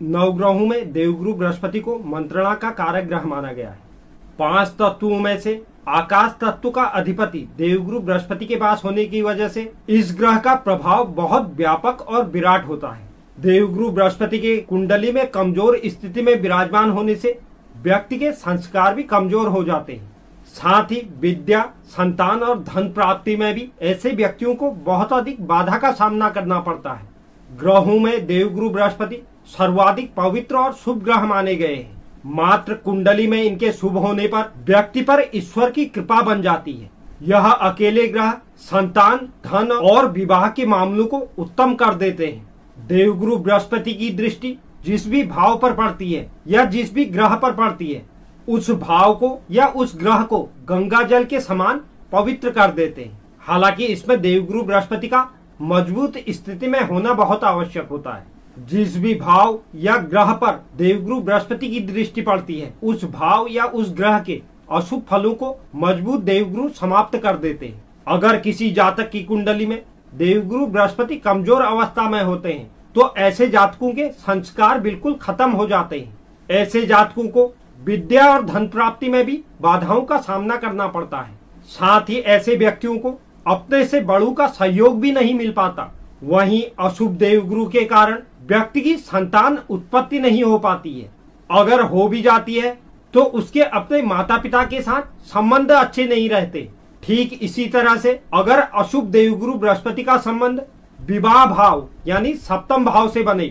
नवग्रहों में देवगुरु बृहस्पति को मंत्रणा का कारक ग्रह माना गया है। पाँच तत्वों में से आकाश तत्व का अधिपति देवगुरु बृहस्पति के पास होने की वजह से इस ग्रह का प्रभाव बहुत व्यापक और विराट होता है। देवगुरु बृहस्पति के कुंडली में कमज़ोर स्थिति में विराजमान होने से व्यक्ति के संस्कार भी कमज़ोर हो जाते हैं। साथ ही विद्या, संतान और धन प्राप्ति में भी ऐसे व्यक्तियों को बहुत अधिक बाधा का सामना करना पड़ता है। ग्रहों में देवगुरु बृहस्पति सर्वाधिक पवित्र और शुभ ग्रह माने गए हैं। मात्र कुंडली में इनके शुभ होने पर व्यक्ति पर ईश्वर की कृपा बन जाती है। यह अकेले ग्रह, संतान, धन और विवाह के मामलों को उत्तम कर देते हैं। देवगुरु बृहस्पति की दृष्टि जिस भी भाव पर पड़ती है या जिस भी ग्रह पर पड़ती है, उस भाव को या उस ग्रह को गंगा जल के समान पवित्र कर देते हैं। हालाँकि इसमें देवगुरु बृहस्पति का मज़बूत स्थिति में होना बहुत आवश्यक होता है। जिस भी भाव या ग्रह पर देवगुरु बृहस्पति की दृष्टि पड़ती है। उस भाव या उस ग्रह के अशुभ फलों को मज़बूत देवगुरु समाप्त कर देते हैं। अगर किसी जातक की कुंडली में देवगुरु बृहस्पति कमज़ोर अवस्था में होते हैं तो ऐसे जातकों के संस्कार बिल्कुल खत्म हो जाते हैं। ऐसे जातकों को विद्या और धन प्राप्ति में भी बाधाओं का सामना करना पड़ता है। साथ ही ऐसे व्यक्तियों को अपने से बड़ों का सहयोग भी नहीं मिल पाता। वहीं अशुभ देवगुरु के कारण व्यक्ति की संतान उत्पत्ति नहीं हो पाती है। अगर हो भी जाती है तो उसके अपने माता पिता के साथ संबंध अच्छे नहीं रहते। ठीक इसी तरह से अगर अशुभ देवगुरु बृहस्पति का संबंध विवाह भाव, यानी सप्तम भाव से बने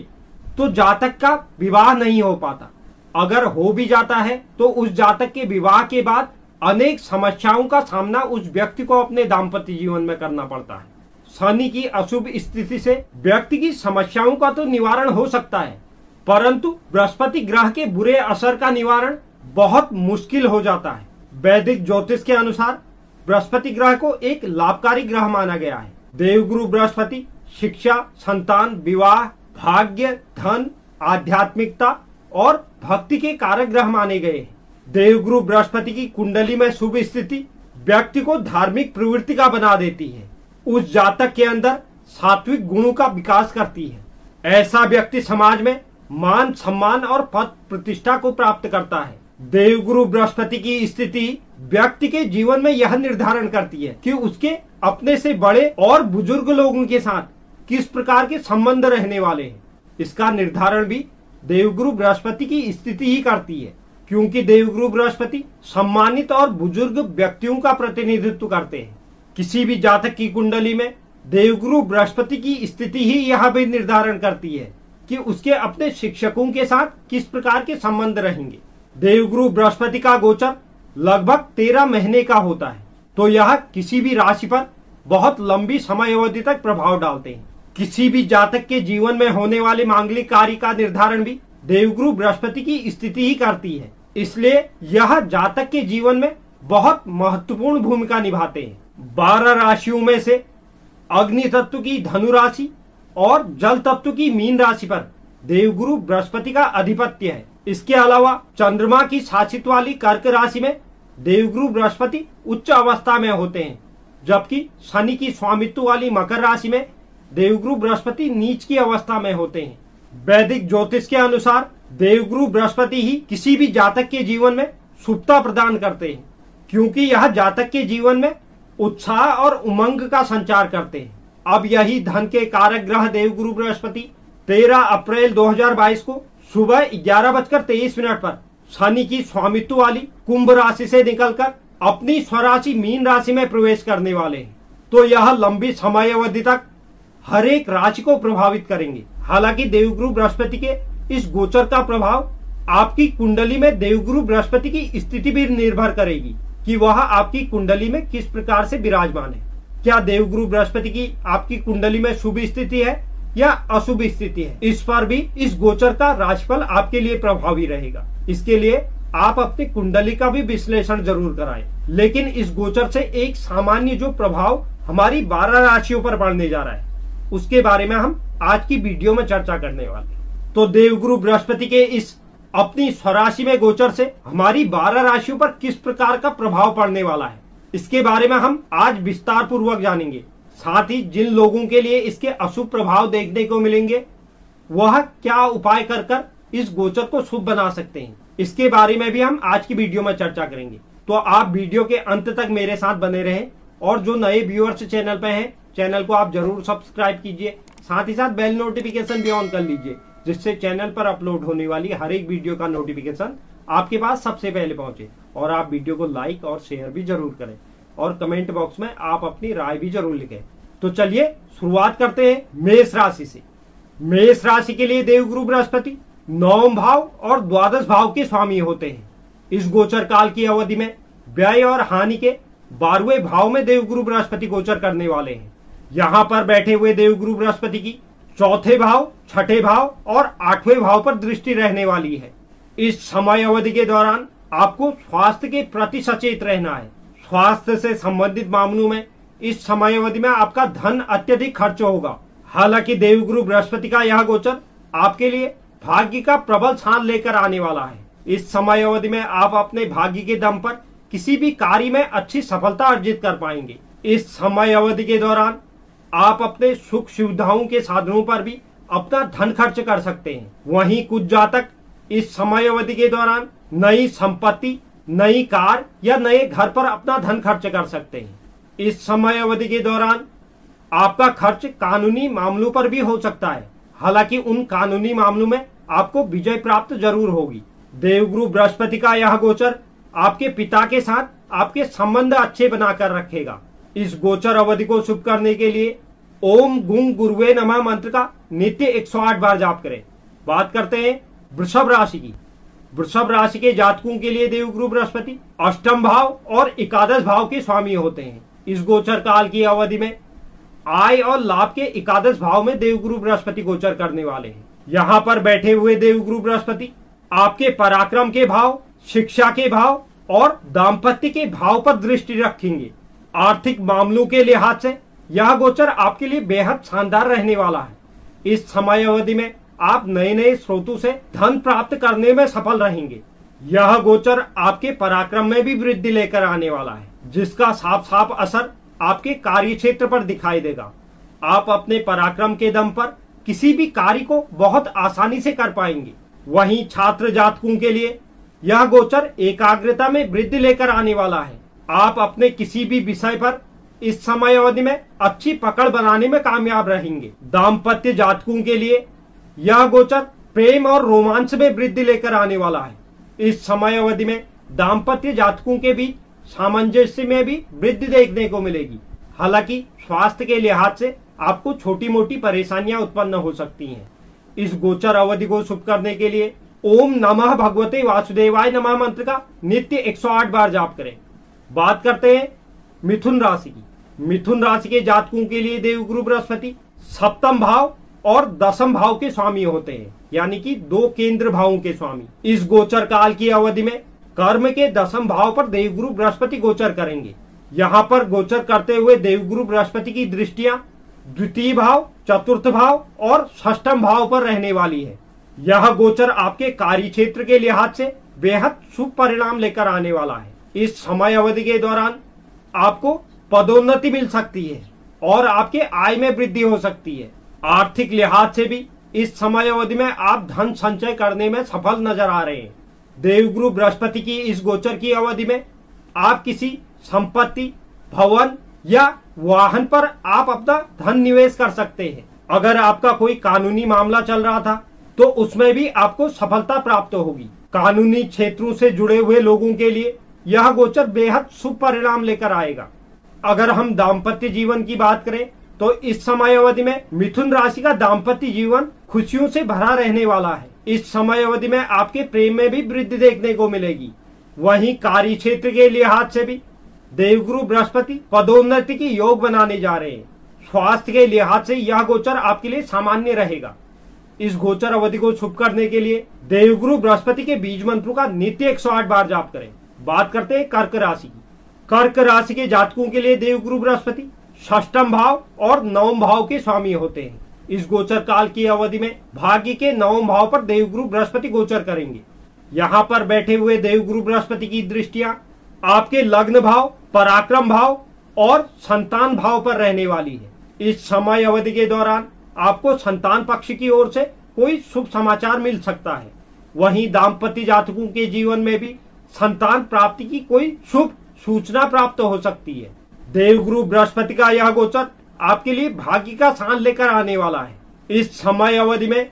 तो जातक का विवाह नहीं हो पाता। अगर हो भी जाता है तो उस जातक के विवाह के बाद अनेक समस्याओं का सामना उस व्यक्ति को अपने दाम्पत्य जीवन में करना पड़ता है। शनि की अशुभ स्थिति से व्यक्ति की समस्याओं का तो निवारण हो सकता है, परंतु बृहस्पति ग्रह के बुरे असर का निवारण बहुत मुश्किल हो जाता है। वैदिक ज्योतिष के अनुसार बृहस्पति ग्रह को एक लाभकारी ग्रह माना गया है। देवगुरु बृहस्पति, शिक्षा, संतान, विवाह, भाग्य, धन, आध्यात्मिकता और भक्ति के कारक ग्रह माने गए हैं। देवगुरु बृहस्पति की कुंडली में शुभ स्थिति व्यक्ति को धार्मिक प्रवृत्ति का बना देती है। उस जातक के अंदर सात्विक गुणों का विकास करती है। ऐसा व्यक्ति समाज में मान, सम्मान और पद प्रतिष्ठा को प्राप्त करता है। देवगुरु बृहस्पति की स्थिति व्यक्ति के जीवन में यह निर्धारण करती है कि उसके अपने से बड़े और बुज़ुर्ग लोगों के साथ किस प्रकार के संबंध रहने वाले हैं। इसका निर्धारण भी देवगुरु बृहस्पति की स्थिति ही करती है, क्योंकि देवगुरु बृहस्पति सम्मानित और बुज़ुर्ग व्यक्तियों का प्रतिनिधित्व करते हैं। किसी भी जातक की कुंडली में देवगुरु बृहस्पति की स्थिति ही यह भी निर्धारण करती है कि उसके अपने शिक्षकों के साथ किस प्रकार के संबंध रहेंगे। देवगुरु बृहस्पति का गोचर लगभग तेरह महीने का होता है तो यह किसी भी राशि पर बहुत लंबी समय अवधि तक प्रभाव डालते हैं। किसी भी जातक के जीवन में होने वाले मांगलिक कार्य का निर्धारण भी देवगुरु बृहस्पति की स्थिति ही करती है। इसलिए यह जातक के जीवन में बहुत महत्वपूर्ण भूमिका निभाते हैं। बारह राशियों में से अग्नि तत्व की धनु राशि और जल तत्व की मीन राशि पर देवगुरु बृहस्पति का अधिपत्य है। इसके अलावा चंद्रमा की शासित वाली कर्क राशि में देवगुरु बृहस्पति उच्च अवस्था में होते हैं, जबकि शनि की स्वामित्व वाली मकर राशि में देवगुरु बृहस्पति नीच की अवस्था में होते हैं। वैदिक ज्योतिष के अनुसार देवगुरु बृहस्पति ही किसी भी जातक के जीवन में शुभता प्रदान करते हैं, क्योंकि यह जातक के जीवन में उत्साह और उमंग का संचार करते हैं। अब यही धन के कारक ग्रह देवगुरु बृहस्पति 13 अप्रैल 2022 को सुबह ग्यारह बजकर तेईस मिनट पर शनि की स्वामित्व वाली कुंभ राशि से निकलकर अपनी स्वराशि मीन राशि में प्रवेश करने वाले हैं। तो यह लंबी समय अवधि तक हर एक राशि को प्रभावित करेंगे। हालाँकि देवगुरु बृहस्पति के इस गोचर का प्रभाव आपकी कुंडली में देवगुरु बृहस्पति की स्थिति भी निर्भर करेगी। कि वह आपकी कुंडली में किस प्रकार से विराजमान है? क्या देवगुरु बृहस्पति की आपकी कुंडली में शुभ स्थिति है या अशुभ स्थिति है? इस पर भी इस गोचर का राशिफल आपके लिए प्रभावी रहेगा। इसके लिए आप अपनी कुंडली का भी विश्लेषण ज़रूर कराएँ। लेकिन इस गोचर से एक सामान्य जो प्रभाव हमारी बारह राशियों पर पड़ने जा रहा है, उसके बारे में हम आज की वीडियो में चर्चा करने वाले तो देवगुरु बृहस्पति के इस अपनी स्वराशि में गोचर से हमारी बारह राशियों पर किस प्रकार का प्रभाव पड़ने वाला है? इसके बारे में हम आज विस्तार पूर्वक जानेंगे। साथ ही जिन लोगों के लिए इसके अशुभ प्रभाव देखने को मिलेंगे, वह क्या उपाय कर कर इस गोचर को शुभ बना सकते हैं? इसके बारे में भी हम आज की वीडियो में चर्चा करेंगे। तो आप वीडियो के अंत तक मेरे साथ बने रहें और जो नए व्यूअर्स चैनल पे हैं, चैनल को आप ज़रूर सब्सक्राइब कीजिए, साथ ही साथ बेल नोटिफिकेशन भी ऑन कर लीजिए। जिससे चैनल पर अपलोड होने वाली हर एक वीडियो का नोटिफिकेशन आपके पास सबसे पहले पहुँचे। और आप वीडियो को लाइक और शेयर भी ज़रूर करें। और कमेंट बॉक्स में आप अपनी राय भी ज़रूर लिखें। तो चलिए, शुरुआत करते हैं मेष राशि से। मेष राशि के लिए देवगुरु बृहस्पति नवम भाव और द्वादश भाव के स्वामी होते हैं। इस गोचर काल की अवधि में व्यय और हानि के बारहवें भाव में देवगुरु बृहस्पति गोचर करने वाले हैं। यहाँ पर बैठे हुए देवगुरु बृहस्पति की चौथे भाव, छठे भाव और आठवें भाव पर दृष्टि रहने वाली है। इस समय अवधि के दौरान आपको स्वास्थ्य के प्रति सचेत रहना है। स्वास्थ्य से संबंधित मामलों में इस समय अवधि में आपका धन अत्यधिक खर्च होगा। हालाँकि देवगुरु बृहस्पति का यह गोचर आपके लिए भाग्य का प्रबल स्थान लेकर आने वाला है। इस समय अवधि में आप अपने भाग्य के दम पर किसी भी कार्य में अच्छी सफलता अर्जित कर पाएँगे। इस समय अवधि के दौरान आप अपने सुख सुविधाओं के साधनों पर भी अपना धन खर्च कर सकते हैं। वहीं कुछ जातक इस समय अवधि के दौरान नई संपत्ति, नई कार या नए घर पर अपना धन खर्च कर सकते हैं। इस समय अवधि के दौरान आपका खर्च कानूनी मामलों पर भी हो सकता है। हालाँकि उन कानूनी मामलों में आपको विजय प्राप्त ज़रूर होगी। देवगुरु बृहस्पति का यह गोचर आपके पिता के साथ आपके संबंध अच्छे बनाकर रखेगा। इस गोचर अवधि को शुभ करने के लिए ओम गुंग गुरुवे नमः मंत्र का नित्य 108 बार जाप करें। बात करते हैं वृषभ राशि की। वृषभ राशि के जातकों के लिए देवगुरु बृहस्पति अष्टम भाव और एकादश भाव के स्वामी होते हैं। इस गोचर काल की अवधि में आय और लाभ के एकादश भाव में देवगुरु बृहस्पति गोचर करने वाले हैं। यहाँ पर बैठे हुए देवगुरु बृहस्पति, आपके पराक्रम के भाव, शिक्षा के भाव और दाम्पत्य के भाव पर दृष्टि रखेंगे। आर्थिक मामलों के लिहाज से यह गोचर आपके लिए बेहद शानदार रहने वाला है। इस समय अवधि में आप नए नए स्रोतों से धन प्राप्त करने में सफल रहेंगे। यह गोचर आपके पराक्रम में भी वृद्धि लेकर आने वाला है, जिसका साफ़ साफ़ असर आपके कार्य क्षेत्र पर दिखाई देगा। आप अपने पराक्रम के दम पर किसी भी कार्य को बहुत आसानी से कर पाएँगे। वहीं छात्र जातकों के लिए यह गोचर एकाग्रता में वृद्धि लेकर आने वाला है। आप अपने किसी भी विषय पर इस समय अवधि में अच्छी पकड़ बनाने में कामयाब रहेंगे। दाम्पत्य जातकों के लिए यह गोचर प्रेम और रोमांच में वृद्धि लेकर आने वाला है। इस समय अवधि में दाम्पत्य जातकों के बीच सामंजस्य में भी वृद्धि देखने को मिलेगी। हालाँकि स्वास्थ्य के लिहाज से आपको छोटी मोटी परेशानियाँ उत्पन्न हो सकती हैं। इस गोचर अवधि को शुभ करने के लिए ओम नमः भगवते वासुदेवाय नमः मंत्र का नित्य 108 बार जाप करें। बात करते हैं मिथुन राशि की। मिथुन राशि के जातकों के लिए देव गुरु बृहस्पति सप्तम भाव और दसम भाव के स्वामी होते हैं, यानी कि दो केंद्र भावों के स्वामी। इस गोचर काल की अवधि में कर्म के दसम भाव पर देवगुरु बृहस्पति गोचर करेंगे। यहाँ पर गोचर करते हुए देवगुरु बृहस्पति की दृष्टिया द्वितीय भाव, चतुर्थ भाव और षष्टम भाव पर रहने वाली है। यह गोचर आपके कार्य क्षेत्र के लिहाज से बेहद शुभ परिणाम लेकर आने वाला है। इस समय अवधि के दौरान आपको पदोन्नति मिल सकती है और आपके आय में वृद्धि हो सकती है। आर्थिक लिहाज से भी इस समय अवधि में आप धन संचय करने में सफल नज़र आ रहे हैं। देवगुरु बृहस्पति की इस गोचर की अवधि में आप किसी संपत्ति, भवन या वाहन पर आप अपना धन निवेश कर सकते हैं। अगर आपका कोई कानूनी मामला चल रहा था तो उसमें भी आपको सफलता प्राप्त होगी। कानूनी क्षेत्रों से जुड़े हुए लोगों के लिए यह गोचर बेहद शुभ परिणाम लेकर आएगा। अगर हम दाम्पत्य जीवन की बात करें तो इस समय अवधि में मिथुन राशि का दाम्पत्य जीवन खुशियों से भरा रहने वाला है। इस समय अवधि में आपके प्रेम में भी वृद्धि देखने को मिलेगी। वहीं कार्य क्षेत्र के लिहाज से भी देवगुरु बृहस्पति पदोन्नति की योग बनाने जा रहे हैं। स्वास्थ्य के लिहाज से यह गोचर आपके लिए सामान्य रहेगा। इस गोचर अवधि को शुभ करने के लिए देवगुरु बृहस्पति के बीज मंत्रों का नित्य 108 बार जाप करें। बात करते हैं कर्क राशि की। कर्क राशि के जातकों के लिए देवगुरु बृहस्पति षष्टम भाव और नवम भाव के स्वामी होते हैं। इस गोचर काल की अवधि में भाग्य के नवम भाव पर देवगुरु बृहस्पति गोचर करेंगे। यहाँ पर बैठे हुए देवगुरु बृहस्पति की दृष्टिया आपके लग्न भाव, पराक्रम भाव और संतान भाव पर रहने वाली है। इस समय अवधि के दौरान आपको संतान पक्ष की ओर से कोई शुभ समाचार मिल सकता है। वहीं दाम्पत्य जातकों के जीवन में भी संतान प्राप्ति की कोई शुभ सूचना प्राप्त हो सकती है। देवगुरु बृहस्पति का यह गोचर आपके लिए भाग्य का सान लेकर आने वाला है। इस समय अवधि में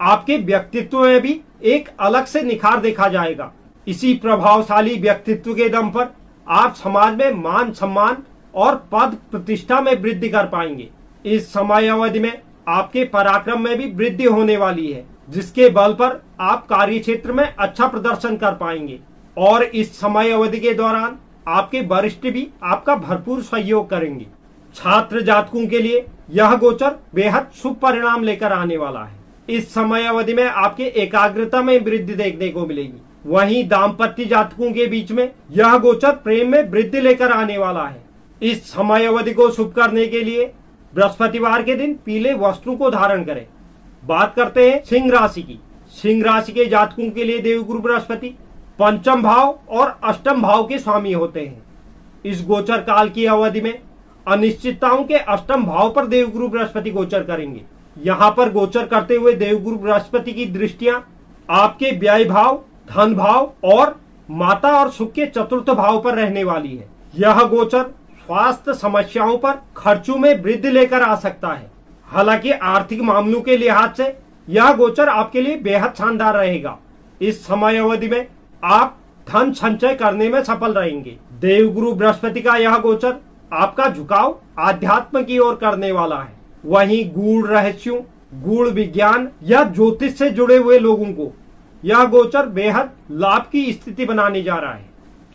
आपके व्यक्तित्व में भी एक अलग से निखार देखा जाएगा। इसी प्रभावशाली व्यक्तित्व के दम पर आप समाज में मान सम्मान और पद प्रतिष्ठा में वृद्धि कर पाएँगे। इस समय अवधि में आपके पराक्रम में भी वृद्धि होने वाली है, जिसके बल पर आप कार्य क्षेत्र में अच्छा प्रदर्शन कर पाएँगे। और इस समय अवधि के दौरान आपके वरिष्ठ भी आपका भरपूर सहयोग करेंगे। छात्र जातकों के लिए यह गोचर बेहद शुभ परिणाम लेकर आने वाला है। इस समय अवधि में आपके एकाग्रता में वृद्धि देखने को मिलेगी। वहीं दाम्पत्य जातकों के बीच में यह गोचर प्रेम में वृद्धि लेकर आने वाला है। इस समय अवधि को शुभ करने के लिए बृहस्पतिवार के दिन पीले वस्त्रों को धारण करें। बात करते हैं सिंह राशि की। सिंह राशि के जातकों के लिए देवगुरु बृहस्पति पंचम भाव और अष्टम भाव के स्वामी होते हैं। इस गोचर काल की अवधि में अनिश्चितताओं के अष्टम भाव पर देवगुरु बृहस्पति गोचर करेंगे। यहाँ पर गोचर करते हुए देवगुरु बृहस्पति की दृष्टिया, आपके व्यय भाव, धन भाव और माता और सुख के चतुर्थ भाव पर रहने वाली है। यह गोचर स्वास्थ्य समस्याओं पर खर्चों में वृद्धि लेकर आ सकता है। हालाँकि आर्थिक मामलों के लिहाज से यह गोचर आपके लिए बेहद शानदार रहेगा। इस समय अवधि में आप धन संचय करने में सफल रहेंगे। देवगुरु बृहस्पति का यह गोचर आपका झुकाव आध्यात्म की ओर करने वाला है। वहीं गूढ़ रहस्यों, गूढ़ विज्ञान या ज्योतिष से जुड़े हुए लोगों को यह गोचर बेहद लाभ की स्थिति बनाने जा रहा है।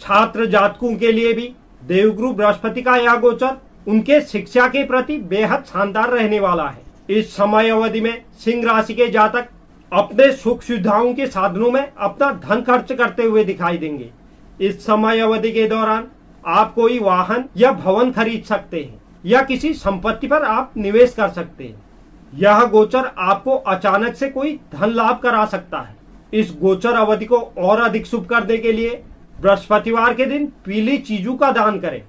छात्र जातकों के लिए भी देवगुरु बृहस्पति का यह गोचर उनके शिक्षा के प्रति बेहद शानदार रहने वाला है। इस समय अवधि में सिंह राशि के जातक अपने सुख सुविधाओं के साधनों में अपना धन खर्च करते हुए दिखाई देंगे। इस समय अवधि के दौरान आप कोई वाहन या भवन खरीद सकते हैं, या किसी संपत्ति पर आप निवेश कर सकते हैं। यह गोचर आपको अचानक से कोई धन लाभ करा सकता है। इस गोचर अवधि को और अधिक शुभ करने के लिए बृहस्पतिवार के दिन पीली चीज़ों का दान करें।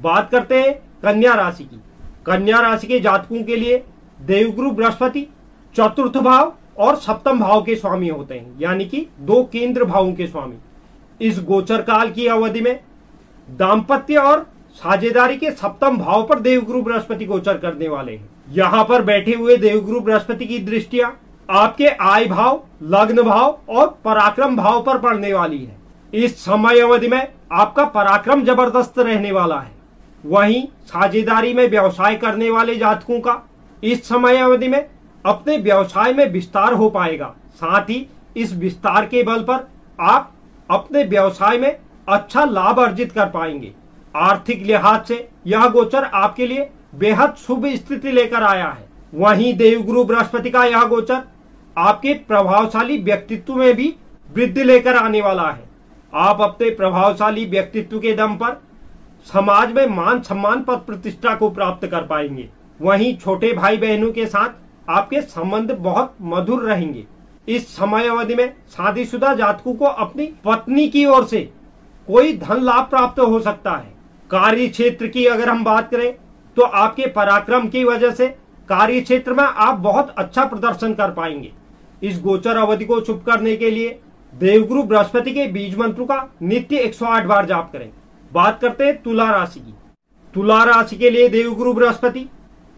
बात करते हैं कन्या राशि की। कन्या राशि के जातकों के लिए देवगुरु बृहस्पति चतुर्थ भाव और सप्तम भाव के स्वामी होते हैं। यानी कि दो केंद्र भावों के स्वामी। इस गोचर काल की अवधि में दाम्पत्य और साझेदारी के सप्तम भाव पर देवगुरु बृहस्पति गोचर करने वाले हैं। यहाँ पर बैठे हुए देवगुरु बृहस्पति की दृष्टिया आपके आय भाव, लग्न भाव और पराक्रम भाव पर पड़ने वाली है। इस समय अवधि में आपका पराक्रम ज़बरदस्त रहने वाला है। वहीं साझेदारी में व्यवसाय करने वाले जातकों का इस समय अवधि में अपने व्यवसाय में विस्तार हो पाएगा। साथ ही इस विस्तार के बल पर आप अपने व्यवसाय में अच्छा लाभ अर्जित कर पाएँगे। आर्थिक लिहाज से यह गोचर आपके लिए बेहद शुभ स्थिति लेकर आया है। वहीं देवगुरु बृहस्पति का यह गोचर आपके प्रभावशाली व्यक्तित्व में भी वृद्धि लेकर आने वाला है। आप अपने प्रभावशाली व्यक्तित्व के दम पर समाज में मान सम्मान पद प्रतिष्ठा को प्राप्त कर पाएँगे। वहीं छोटे भाई बहनों के साथ आपके संबंध बहुत मधुर रहेंगे। इस समय अवधि में शादीशुदा जातकों को अपनी पत्नी की ओर से कोई धन लाभ प्राप्त हो सकता है। कार्य क्षेत्र की अगर हम बात करें तो आपके पराक्रम की वजह से कार्य क्षेत्र में आप बहुत अच्छा प्रदर्शन कर पाएँगे। इस गोचर अवधि को शुभ करने के लिए देवगुरु बृहस्पति के बीज मंत्र का नित्य 108 बार जाप करें। बात करते हैं तुला राशि की। तुला राशि के लिए देवगुरु बृहस्पति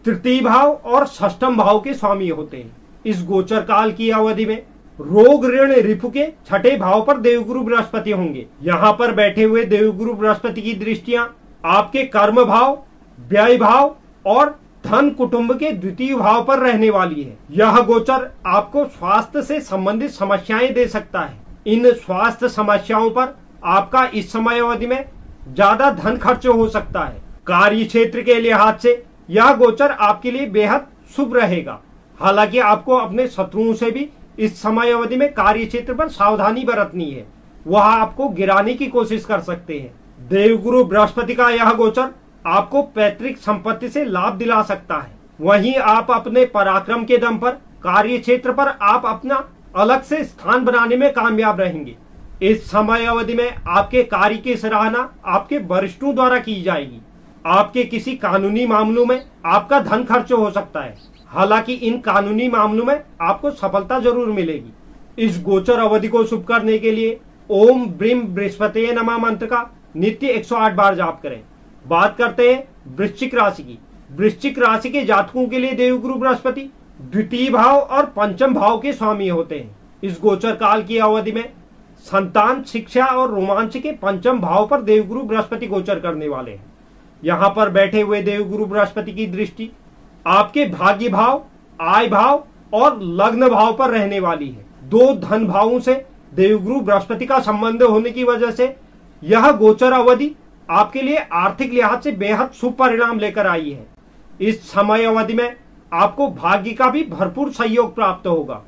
तृतीय भाव और षष्टम भाव के स्वामी होते हैं। इस गोचर काल की अवधि में रोग ऋण रिपु के छठे भाव पर देवगुरु बृहस्पति होंगे। यहाँ पर बैठे हुए देवगुरु बृहस्पति की दृष्टिया, आपके कर्म भाव व्यय भाव और धन कुटुंब के द्वितीय भाव पर रहने वाली है। यह गोचर आपको स्वास्थ्य से संबंधित समस्याएँ दे सकता है। इन स्वास्थ्य समस्याओं पर आपका इस समय अवधि में ज़्यादा धन खर्च हो सकता है। कार्य क्षेत्र के लिहाज से यह गोचर आपके लिए बेहद शुभ रहेगा। हालाँकि आपको अपने शत्रुओं से भी इस समय अवधि में कार्य क्षेत्र पर सावधानी बरतनी है। वह आपको गिराने की कोशिश कर सकते हैं। देवगुरु बृहस्पति का यह गोचर आपको पैतृक संपत्ति से लाभ दिला सकता है। वहीं आप अपने पराक्रम के दम पर कार्य क्षेत्र पर आप अपना अलग से स्थान बनाने में कामयाब रहेंगे। इस समय अवधि में आपके कार्य की सराहना आपके वरिष्ठों द्वारा की जाएगी। आपके किसी कानूनी मामलों में आपका धन खर्च हो सकता है। हालाँकि इन कानूनी मामलों में आपको सफलता ज़रूर मिलेगी। इस गोचर अवधि को शुभ करने के लिए ओम ब्रिम बृहस्पति नमा मंत्र का नित्य 108 बार जाप करें। बात करते हैं वृश्चिक राशि की। वृश्चिक राशि के जातकों के लिए देवगुरु बृहस्पति द्वितीय भाव और पंचम भाव के स्वामी होते हैं। इस गोचर काल की अवधि में संतान, शिक्षा और रोमांच के पंचम भाव पर देवगुरु बृहस्पति गोचर करने वाले हैं। यहाँ पर बैठे हुए देवगुरु बृहस्पति की दृष्टि आपके भाग्य भाव, आय भाव और लग्न भाव पर रहने वाली है। दो धन भावों से देवगुरु बृहस्पति का संबंध होने की वजह से यह गोचर अवधि आपके लिए आर्थिक लिहाज से बेहद शुभ परिणाम लेकर आई है। इस समय अवधि में आपको भाग्य का भी भरपूर सहयोग प्राप्त होगा,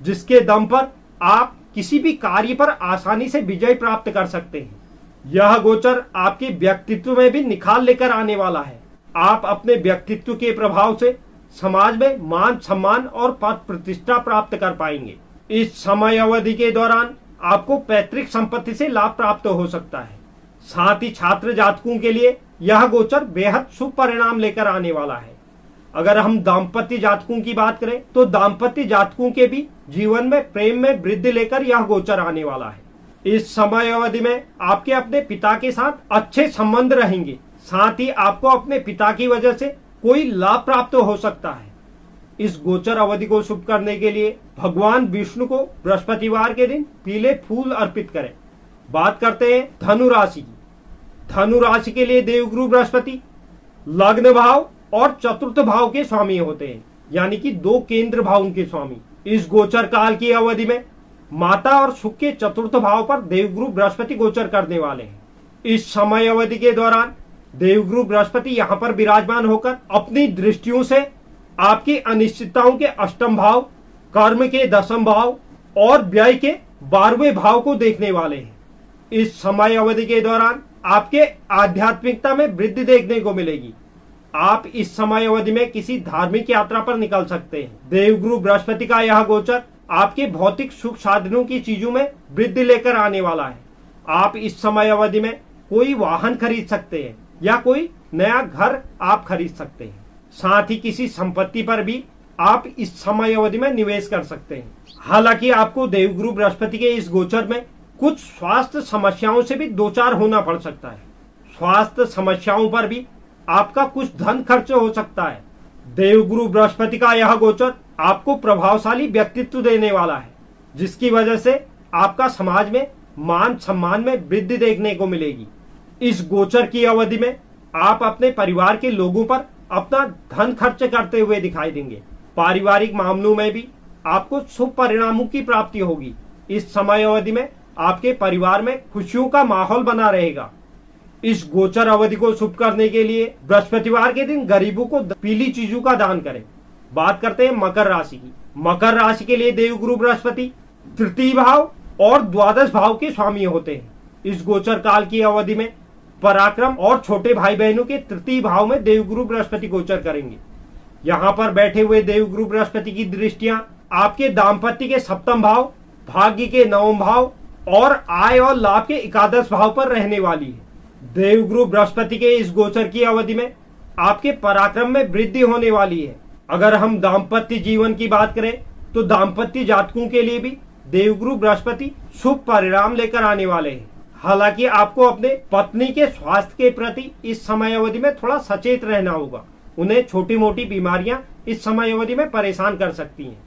जिसके दम पर आप किसी भी कार्य पर आसानी से विजय प्राप्त कर सकते हैं। यह गोचर आपके व्यक्तित्व में भी निखार लेकर आने वाला है। आप अपने व्यक्तित्व के प्रभाव से समाज में मान सम्मान और पद प्रतिष्ठा प्राप्त कर पाएँगे। इस समय अवधि के दौरान आपको पैतृक संपत्ति से लाभ प्राप्त हो सकता है। साथ ही छात्र जातकों के लिए यह गोचर बेहद शुभ परिणाम लेकर आने वाला है। अगर हम दाम्पत्य जातकों की बात करें तो दाम्पत्य जातकों के भी जीवन में प्रेम में वृद्धि लेकर यह गोचर आने वाला है। इस समय अवधि में आपके अपने पिता के साथ अच्छे संबंध रहेंगे। साथ ही आपको अपने पिता की वजह से कोई लाभ प्राप्त हो सकता है। इस गोचर अवधि को शुभ करने के लिए भगवान विष्णु को बृहस्पतिवार के दिन पीले फूल अर्पित करें। बात करते हैं धनु राशि की। धनु राशि के लिए देवगुरु बृहस्पति लग्न भाव और चतुर्थ भाव के स्वामी होते हैं। यानी कि दो केंद्र भाव के स्वामी। इस गोचर काल की अवधि में माता और सुख के चतुर्थ भाव पर देवगुरु बृहस्पति गोचर करने वाले हैं। इस समय अवधि के दौरान देवगुरु बृहस्पति यहाँ पर विराजमान होकर अपनी दृष्टियों से आपकी अनिश्चितताओं के अष्टम भाव, कर्म के दसम भाव और व्यय के बारहवें भाव को देखने वाले हैं। इस समय अवधि के दौरान आपके आध्यात्मिकता में वृद्धि देखने को मिलेगी। आप इस समय अवधि में किसी धार्मिक यात्रा पर निकल सकते हैं। देवगुरु बृहस्पति का यह गोचर आपके भौतिक सुख साधनों की चीज़ों में वृद्धि लेकर आने वाला है। आप इस समय अवधि में कोई वाहन खरीद सकते हैं या कोई नया घर आप खरीद सकते हैं। साथ ही किसी संपत्ति पर भी आप इस समय अवधि में निवेश कर सकते हैं। हालाँकि आपको देवगुरु बृहस्पति के इस गोचर में कुछ स्वास्थ्य समस्याओं से भी दो चार होना पड़ सकता है। स्वास्थ्य समस्याओं पर भी आपका कुछ धन खर्च हो सकता है। देवगुरु बृहस्पति का यह गोचर आपको प्रभावशाली व्यक्तित्व देने वाला है, जिसकी वजह से आपका समाज में मान सम्मान में वृद्धि देखने को मिलेगी। इस गोचर की अवधि में आप अपने परिवार के लोगों पर अपना धन खर्च करते हुए दिखाई देंगे। पारिवारिक मामलों में भी आपको शुभ परिणामों की प्राप्ति होगी। इस समय अवधि में आपके परिवार में खुशियों का माहौल बना रहेगा। इस गोचर अवधि को शुभ करने के लिए बृहस्पतिवार के दिन गरीबों को पीली चीज़ों का दान करें। बात करते हैं मकर राशि की। मकर राशि के लिए देव गुरु बृहस्पति, तृतीय भाव और द्वादश भाव के स्वामी होते हैं। इस गोचर काल की अवधि में पराक्रम और छोटे भाई बहनों के तृतीय भाव में देवगुरु बृहस्पति गोचर करेंगे। यहाँ पर बैठे हुए देवगुरु बृहस्पति की दृष्टियाँ आपके दाम्पत्य के सप्तम भाव, भाग्य के नवम भाव और आय और लाभ के एकादश भाव पर रहने वाली है। देवगुरु बृहस्पति के इस गोचर की अवधि में आपके पराक्रम में वृद्धि होने वाली है। अगर हम दाम्पत्य जीवन की बात करें तो दाम्पत्य जातकों के लिए भी देवगुरु बृहस्पति शुभ परिणाम लेकर आने वाले हैं। हालाँकि आपको अपने पत्नी के स्वास्थ्य के प्रति इस समय अवधि में थोड़ा सचेत रहना होगा। उन्हें छोटी मोटी बीमारियाँ इस समय अवधि में परेशान कर सकती हैं।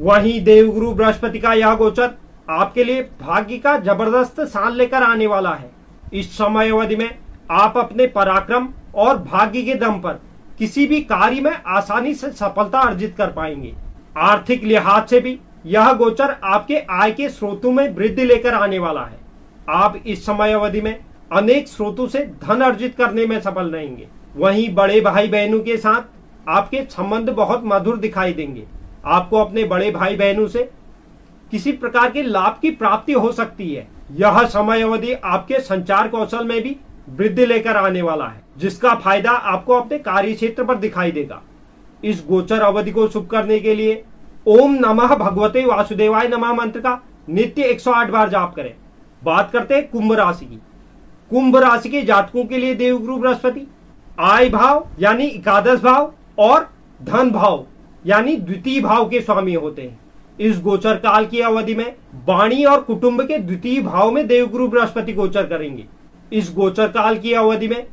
वहीं देवगुरु बृहस्पति का यह गोचर आपके लिए भाग्य का ज़बरदस्त साल लेकर आने वाला है। इस समय अवधि में आप अपने पराक्रम और भाग्य के दम पर किसी भी कार्य में आसानी से सफलता अर्जित कर पाएँगे। आर्थिक लिहाज से भी यह गोचर आपके आय के स्रोतों में वृद्धि लेकर आने वाला है। आप इस समय अवधि में अनेक स्रोतों से धन अर्जित करने में सफल रहेंगे। वहीं बड़े भाई बहनों के साथ आपके संबंध बहुत मधुर दिखाई देंगे। आपको अपने बड़े भाई बहनों से किसी प्रकार के लाभ की प्राप्ति हो सकती है। यह समय अवधि आपके संचार कौशल में भी वृद्धि लेकर आने वाला है, जिसका फ़ायदा आपको अपने कार्य क्षेत्र पर दिखाई देगा। इस गोचर अवधि को शुभ करने के लिए ओम नमः भगवते वासुदेवाय नमः मंत्र का नित्य 108 बार जाप करें। बात करते हैं कुंभ राशि की। कुंभ राशि के जातकों के लिए देवगुरु बृहस्पति, आय भाव यानी एकादश भाव और धन भाव यानी द्वितीय भाव के स्वामी होते हैं। इस गोचर काल की अवधि में वाणी और कुटुंब के द्वितीय भाव में देवगुरु बृहस्पति गोचर करेंगे। इस गोचर काल की अवधि में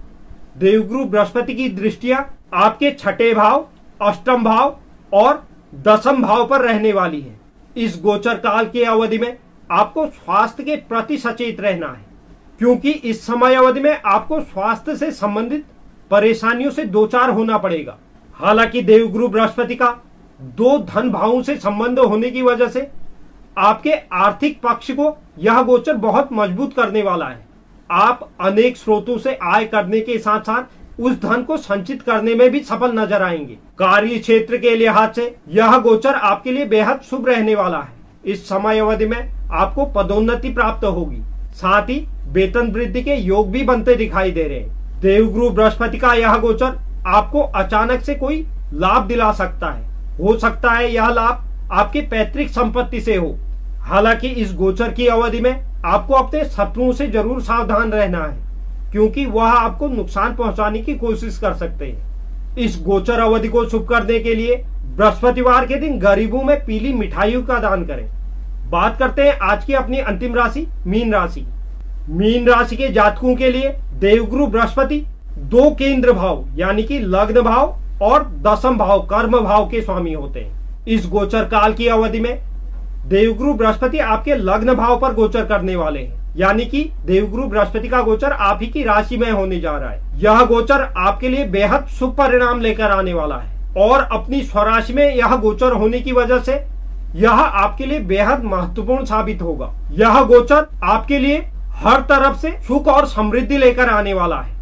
देवगुरु बृहस्पति की दृष्टिया आपके छठे भाव, अष्टम भाव और दसम भाव पर रहने वाली है। इस गोचर काल की अवधि में आपको स्वास्थ्य के प्रति सचेत रहना है, क्योंकि इस समय अवधि में आपको स्वास्थ्य से संबंधित परेशानियों से दो चार होना पड़ेगा। हालाँकि देवगुरु बृहस्पति का दो धन भावों से संबंध होने की वजह से आपके आर्थिक पक्ष को यह गोचर बहुत मज़बूत करने वाला है। आप अनेक स्रोतों से आय करने के साथ साथ उस धन को संचित करने में भी सफल नज़र आएँगे। कार्य क्षेत्र के लिहाज से यह गोचर आपके लिए बेहद शुभ रहने वाला है। इस समय अवधि में आपको पदोन्नति प्राप्त होगी। साथ ही वेतन वृद्धि के योग भी बनते दिखाई दे रहे हैं। देवगुरु बृहस्पति का यह गोचर आपको अचानक से कोई लाभ दिला सकता है। हो सकता है यह लाभ आपके पैतृक संपत्ति से हो। हालाँकि इस गोचर की अवधि में आपको अपने शत्रुओं से ज़रूर सावधान रहना है, क्योंकि वह आपको नुकसान पहुँचाने की कोशिश कर सकते हैं। इस गोचर अवधि को शुभ करने के लिए बृहस्पतिवार के दिन गरीबों में पीली मिठाइयों का दान करें। बात करते हैं आज की अपनी अंतिम राशि, मीन राशि। मीन राशि के जातकों के लिए देवगुरु बृहस्पति दो केंद्र भाव, यानी कि लग्न भाव और दसम भाव, कर्म भाव के स्वामी होते हैं। इस गोचर काल की अवधि में देवगुरु बृहस्पति आपके लग्न भाव पर गोचर करने वाले हैं। यानी कि देवगुरु बृहस्पति का गोचर आप ही की राशि में होने जा रहा है। यह गोचर आपके लिए बेहद शुभ परिणाम लेकर आने वाला है। और अपनी स्वराशि में यह गोचर होने की वजह से यह आपके लिए बेहद महत्वपूर्ण साबित होगा। यह गोचर आपके लिए हर तरफ़ से सुख और समृद्धि लेकर आने वाला है।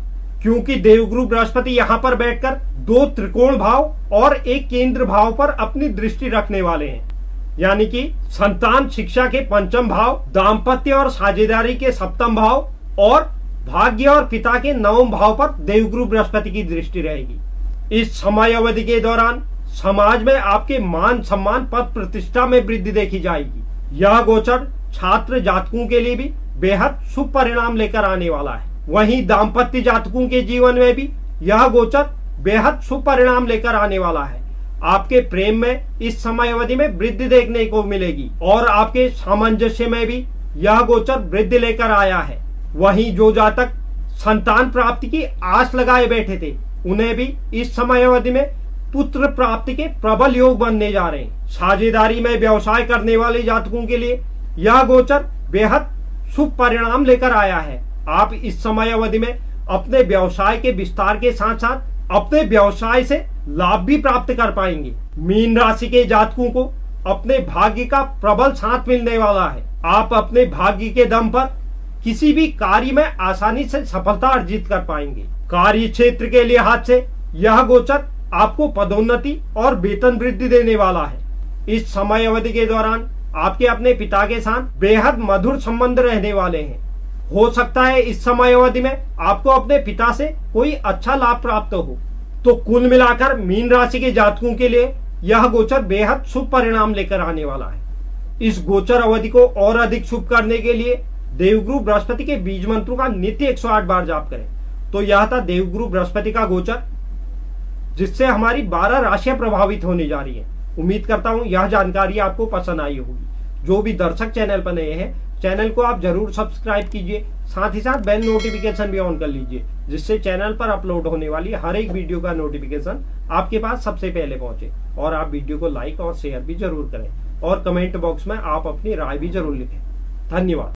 क्योंकि देवगुरु बृहस्पति यहाँ पर बैठकर दो त्रिकोण भाव और एक केंद्र भाव पर अपनी दृष्टि रखने वाले हैं। यानी कि संतान शिक्षा के पंचम भाव, दाम्पत्य और साझेदारी के सप्तम भाव और भाग्य और पिता के नवम भाव पर देवगुरु बृहस्पति की दृष्टि रहेगी। इस समय अवधि के दौरान समाज में आपके मान सम्मान पद प्रतिष्ठा में वृद्धि देखी जाएगी। यह गोचर छात्र जातकों के लिए भी बेहद शुभ परिणाम लेकर आने वाला है। वहीं दाम्पत्य जातकों के जीवन में भी यह गोचर बेहद शुभ परिणाम लेकर आने वाला है। आपके प्रेम में, इस समय अवधि में वृद्धि देखने को मिलेगी। और आपके सामंजस्य में भी यह गोचर वृद्धि लेकर आया है। वहीं जो जातक संतान प्राप्ति की आस लगाए बैठे थे, उन्हें भी इस समय अवधि में पुत्र प्राप्ति के प्रबल योग बनने जा रहे हैं। साझेदारी में व्यवसाय करने वाले जातकों के लिए यह गोचर बेहद शुभ परिणाम लेकर आया है। आप इस समय अवधि में अपने व्यवसाय के विस्तार के साथ साथ अपने व्यवसाय से लाभ भी प्राप्त कर पाएँगे। मीन राशि के जातकों को अपने भाग्य का प्रबल साथ मिलने वाला है। आप अपने भाग्य के दम पर किसी भी कार्य में आसानी से सफलता अर्जित कर पाएँगे। कार्य क्षेत्र के लिहाज से यह गोचर आपको पदोन्नति और वेतन वृद्धि देने वाला है। इस समय अवधि के दौरान आपके अपने पिता के साथ बेहद मधुर संबंध रहने वाले हैं। हो सकता है इस समय अवधि में आपको अपने पिता से कोई अच्छा लाभ प्राप्त हो। तो कुल मिलाकर मीन राशि के जातकों के लिए यह गोचर बेहद शुभ परिणाम लेकर आने वाला है। इस गोचर अवधि को और अधिक शुभ करने के लिए देवगुरु बृहस्पति के बीज मंत्रों का नित्य 108 बार जाप करें। तो यह था देवगुरु बृहस्पति का गोचर, जिससे हमारी 12 राशियाँ प्रभावित होने जा रही हैं। उम्मीद करता हूँ यह जानकारी आपको पसंद आई होगी। जो भी दर्शक चैनल पर नए हैं चैनल को आप ज़रूर सब्सक्राइब कीजिए, साथ ही साथ बेल नोटिफिकेशन भी ऑन कर लीजिए, जिससे चैनल पर अपलोड होने वाली हर एक वीडियो का नोटिफिकेशन आपके पास सबसे पहले पहुँचे। और आप वीडियो को लाइक और शेयर भी ज़रूर करें। और कमेंट बॉक्स में आप अपनी राय भी ज़रूर लिखें। धन्यवाद।